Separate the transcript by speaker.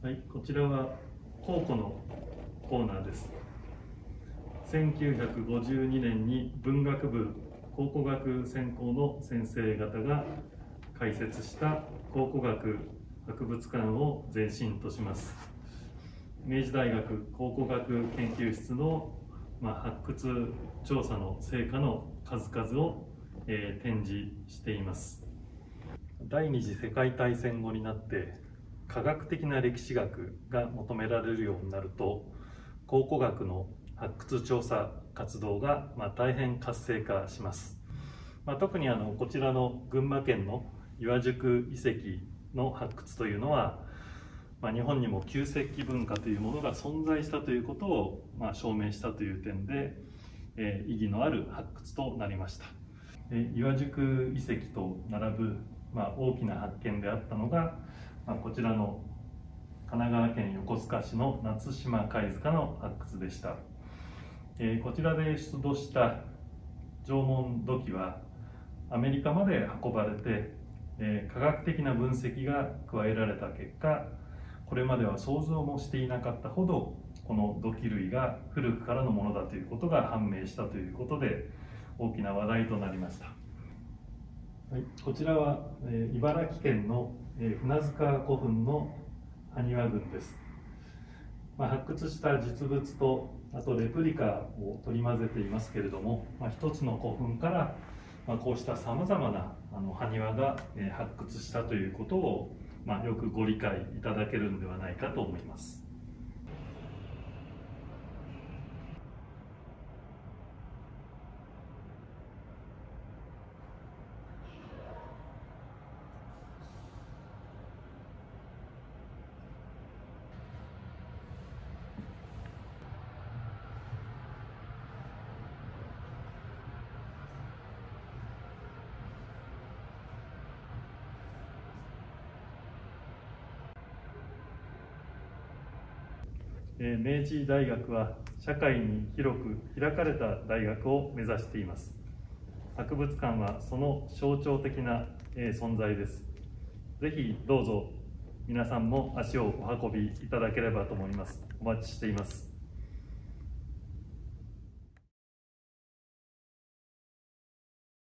Speaker 1: はい、こちらは考古のコーナーです。1952年に文学部考古学専攻の先生方が開設した考古学博物館を前身とします。明治大学考古学研究室の、まあ、発掘調査の成果の数々を、えー、展示しています。第二次世界大戦後になって科学的な歴史学が求められるようになると考古学の発掘調査活動が、まあ、大変活性化します、まあ、特にあのこちらの群馬県の岩宿遺跡の発掘というのは、まあ、日本にも旧石器文化というものが存在したということを、まあ、証明したという点で、えー、意義のある発掘となりました、えー、岩宿遺跡と並ぶ、まあ、大きな発見であったのがまあ、こちらの神奈川県横須賀市の夏島貝塚の発掘でした、えー、こちらで出土した縄文土器はアメリカまで運ばれて、えー、科学的な分析が加えられた結果これまでは想像もしていなかったほどこの土器類が古くからのものだということが判明したということで大きな話題となりました、はい、こちらは、えー、茨城県のえ船塚古墳の埴輪群です、まあ、発掘した実物とあとレプリカを取り混ぜていますけれども、まあ、一つの古墳から、まあ、こうしたさまざまなあの埴輪が、え発掘したということを、まあ、よくご理解いただけるんではないかと思います。明治大学は社会に広く開かれた大学を目指しています。博物館はその象徴的な存在です。ぜひどうぞ皆さんも足をお運びいただければと思います。お待ちしています。